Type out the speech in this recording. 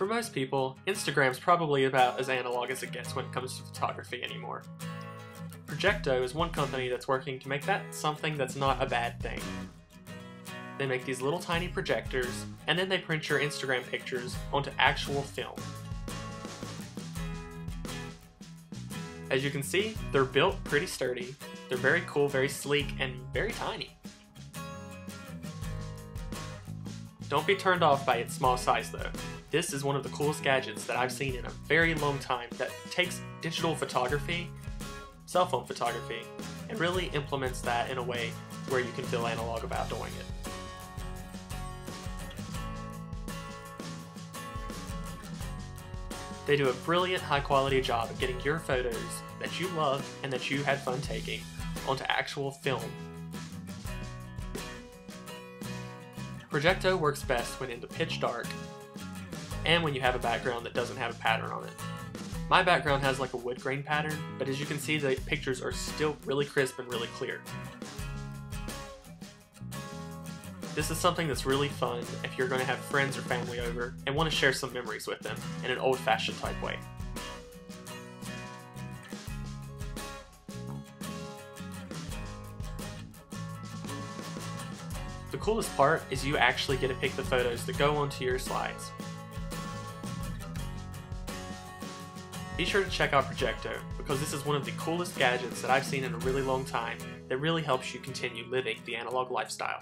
For most people, Instagram's probably about as analog as it gets when it comes to photography anymore. Projecteo is one company that's working to make that something that's not a bad thing. They make these little tiny projectors, and then they print your Instagram pictures onto actual film. As you can see, they're built pretty sturdy, they're very cool, very sleek, and very tiny. Don't be turned off by its small size though. This is one of the coolest gadgets that I've seen in a very long time that takes digital photography, cell phone photography, and really implements that in a way where you can feel analog about doing it. They do a brilliant high quality job of getting your photos that you love and that you had fun taking onto actual film. Projecteo works best when in the pitch dark and when you have a background that doesn't have a pattern on it. My background has like a wood grain pattern, but as you can see the pictures are still really crisp and really clear. This is something that's really fun if you're going to have friends or family over and want to share some memories with them in an old-fashioned type way. The coolest part is you actually get to pick the photos that go onto your slides. Be sure to check out Projecteo because this is one of the coolest gadgets that I've seen in a really long time that really helps you continue living the analog lifestyle.